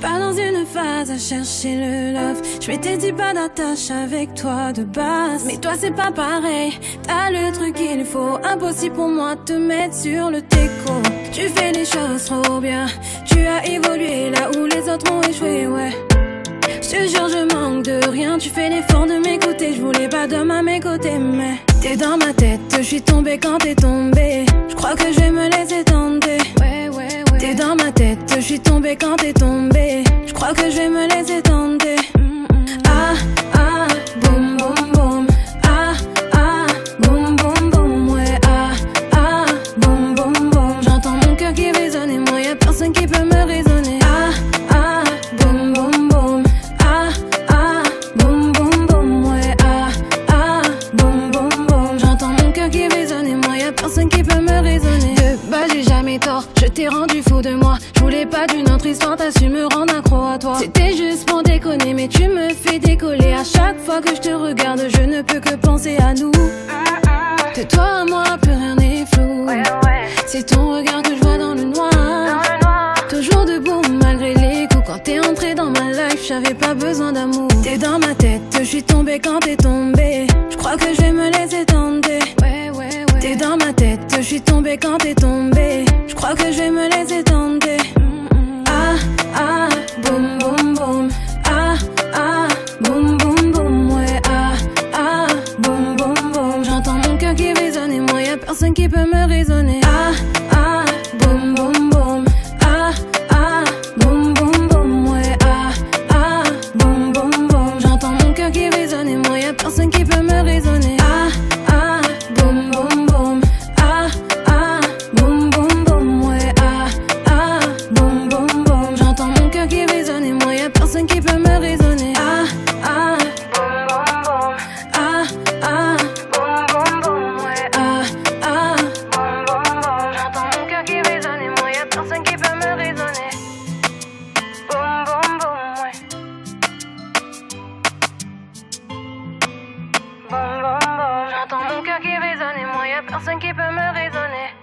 pas dans une phase à chercher le love. Je m'étais dit pas d'attache avec toi de base. Mais toi c'est pas pareil. T'as le truc qu'il faut. Impossible pour moi de te mettre sur le déco. Tu fais les choses trop bien. Tu as évolué là où les autres ont échoué, ouais. Je te jure, je manque de rien. Tu fais l'effort de m'écouter. Je voulais pas de à mes côtés, mais t'es dans ma tête. Je suis tombée quand t'es tombée. Je crois que je vais me laisser tenter. Je suis tombée quand t'es tombée. Je crois que je vais me laisser tenter. Je t'ai rendu fou de moi. Je voulais pas d'une autre histoire, t'as su me rendre accro à toi. C'était juste pour déconner, mais tu me fais décoller. À chaque fois que je te regarde, je ne peux que penser à nous. De toi à moi, plus rien n'est flou. C'est ton regard que je vois dans le noir. Toujours debout malgré les coups. Quand t'es entré dans ma life, j'avais pas besoin d'amour. T'es dans ma tête, je suis tombée quand t'es tombée. Je crois que je vais me laisser tenter. T'es dans ma tête, je suis tombée quand t'es tombée. Crois que je vais me laisser tenter. Ah, ah, boum, boum, boum. Ah, ah, boum, boum, boum. Ouais, ah, ah, boum, boum, boum. J'entends mon cœur qui résonne et moi, y a personne qui peut me raisonner. J'entends mon cœur qui résonne et moi, y a personne qui peut me raisonner.